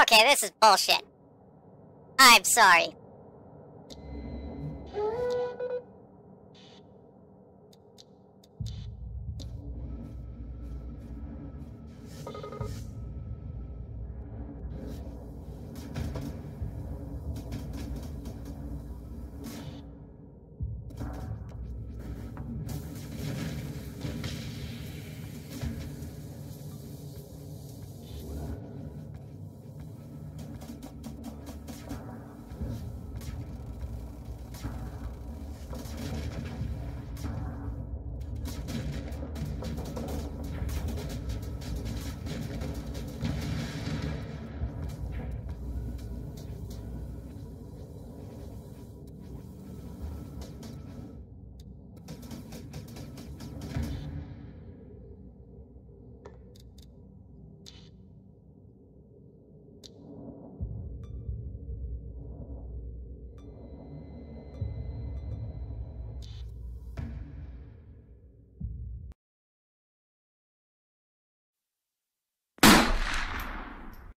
Okay, this is bullshit. I'm sorry.